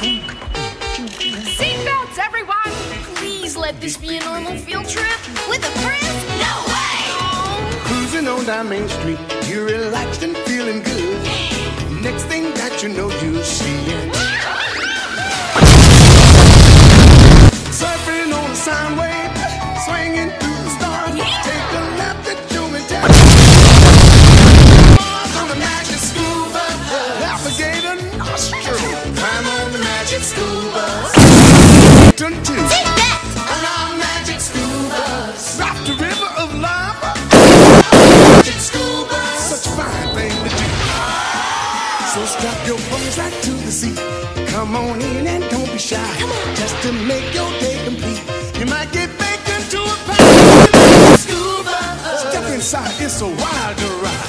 Seatbelts, everyone! Please let this be a normal field trip. With a friend? No way! Cruising on down Main Street, you're relaxed Turn two. Take that! On our magic scuba, drop the river of lava. Magic School Bus, such a fine thing to do. So strap your bones right to the seat. Come on in and don't be shy. Just to make your day complete. You might get baked into a pie. Scuba, step inside, it's a wild ride.